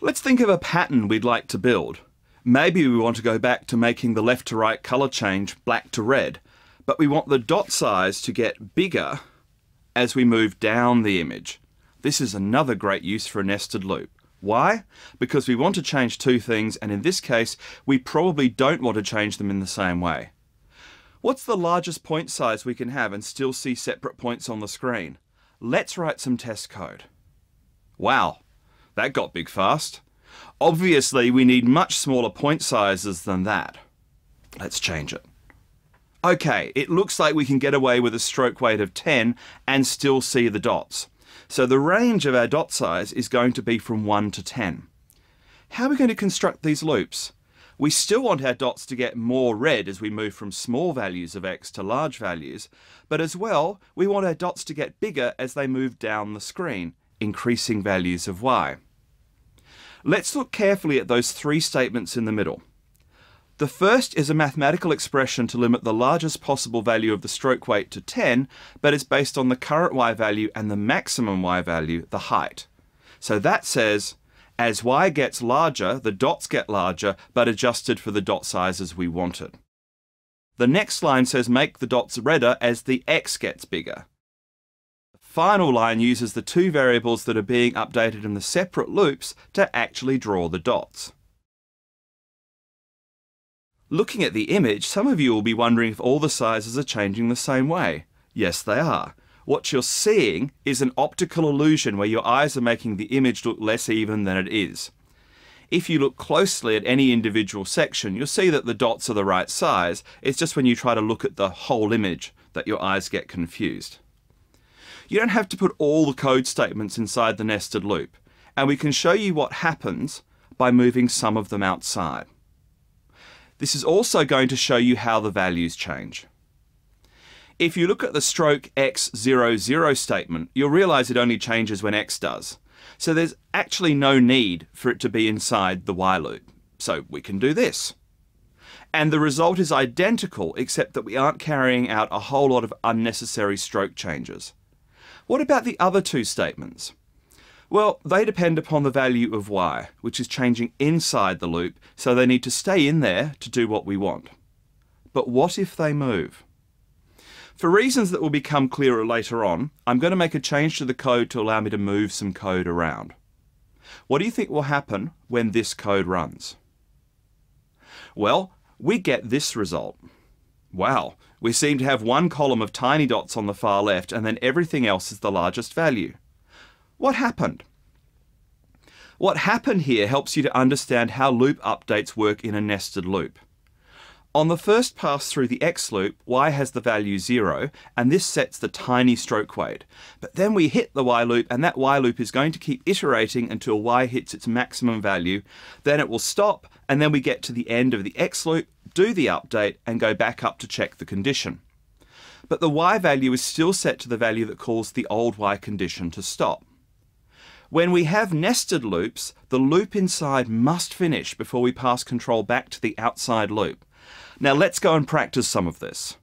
Let's think of a pattern we'd like to build. Maybe we want to go back to making the left to right colour change black to red, but we want the dot size to get bigger as we move down the image. This is another great use for a nested loop. Why? Because we want to change two things, and in this case, we probably don't want to change them in the same way. What's the largest point size we can have and still see separate points on the screen? Let's write some test code. Wow, that got big fast. Obviously, we need much smaller point sizes than that. Let's change it. Okay, it looks like we can get away with a stroke weight of 10 and still see the dots. So the range of our dot size is going to be from 1 to 10. How are we going to construct these loops? We still want our dots to get more red as we move from small values of x to large values, but as well, we want our dots to get bigger as they move down the screen, increasing values of y. Let's look carefully at those three statements in the middle. The first is a mathematical expression to limit the largest possible value of the stroke weight to 10, but is based on the current y value and the maximum y value, the height. So that says, as y gets larger, the dots get larger, but adjusted for the dot sizes we wanted. The next line says make the dots redder as the x gets bigger. Final line uses the two variables that are being updated in the separate loops to actually draw the dots. Looking at the image, some of you will be wondering if all the sizes are changing the same way. Yes, they are. What you're seeing is an optical illusion where your eyes are making the image look less even than it is. If you look closely at any individual section, you'll see that the dots are the right size. It's just when you try to look at the whole image that your eyes get confused. You don't have to put all the code statements inside the nested loop, and we can show you what happens by moving some of them outside. This is also going to show you how the values change. If you look at the stroke x00 statement, you'll realize it only changes when x does. So there's actually no need for it to be inside the while loop. So we can do this. And the result is identical, except that we aren't carrying out a whole lot of unnecessary stroke changes. What about the other two statements? Well, they depend upon the value of y, which is changing inside the loop, so they need to stay in there to do what we want. But what if they move? For reasons that will become clearer later on, I'm going to make a change to the code to allow me to move some code around. What do you think will happen when this code runs? Well, we get this result. Wow, we seem to have one column of tiny dots on the far left and then everything else is the largest value. What happened? What happened here helps you to understand how loop updates work in a nested loop. On the first pass through the X loop, Y has the value 0, and this sets the tiny stroke weight. But then we hit the Y loop, and that Y loop is going to keep iterating until Y hits its maximum value. Then it will stop, and then we get to the end of the X loop, do the update, and go back up to check the condition. But the Y value is still set to the value that caused the old Y condition to stop. When we have nested loops, the loop inside must finish before we pass control back to the outside loop. Now let's go and practice some of this.